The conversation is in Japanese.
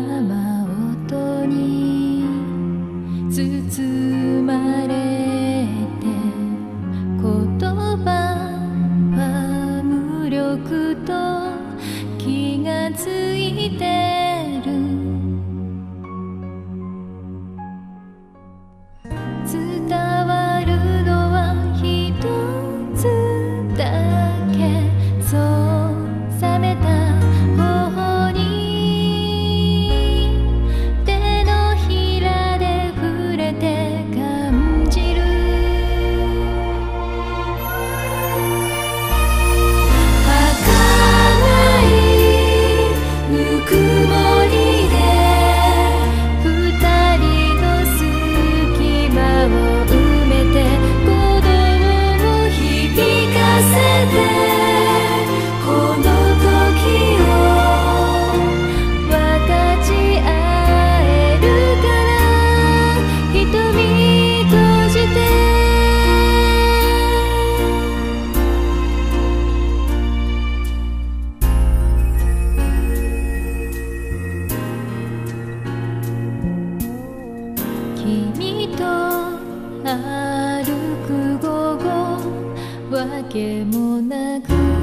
雨音に包まれて言葉は無力と気がついて君と歩く午後わけもなく